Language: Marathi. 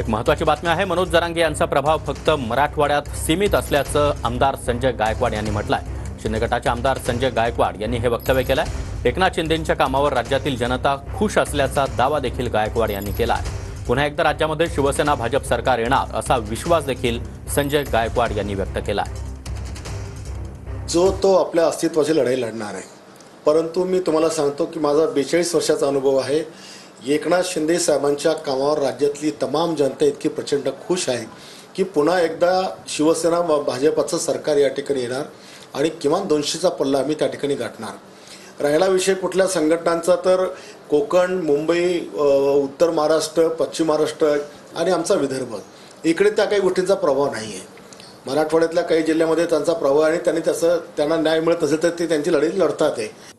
एक महत्वाची बातमी आहे. मनोज जरांगे यांचा प्रभाव फक्त मराठवाड्यात सीमित असल्याचं आमदार संजय गायकवाड यांनी म्हटलंय. शिंदे गटाचे आमदार संजय गायकवाड यांनी हे वक्तव्य केलंय. एकनाथ शिंदेंच्या कामावर राज्यातील जनता खुश असल्याचा दावा देखील गायकवाड यांनी केला आहे पुन्हा एकदा राज्यामध्ये शिवसेना भाजप सरकार येणार असा विश्वास देखील संजय गायकवाड यांनी व्यक्त केला आहे जो तो आपल्या अस्तित्वाची लढाई लढणार आहे. परंतु मी तुम्हाला सांगतो की माझा बेचाळीस वर्षाचा अनुभव आहे. एकनाथ शिंदे साहेबांच्या कामावर राज्यातली तमाम जनता इतकी प्रचंड खुश आहे की पुन्हा एकदा शिवसेना व भाजपचं सरकार या ठिकाणी येणार आणि किमान दोनशेचा पल्ला आम्ही त्या ठिकाणी गाठणार. राहिला विषय कुठल्या संघटनांचा तर कोकण मुंबई उत्तर महाराष्ट्र पश्चिम महाराष्ट्र आणि आमचा विदर्भ. इकडे त्या काही गोष्टींचा प्रभाव नाही आहे मराठवाड्यातल्या काही जिल्ह्यामध्ये त्यांचा प्रभाव आहे आणि त्यांनी तसं त्यांना न्याय मिळत असेल तर ते त्यांची लढाई लढतात आहे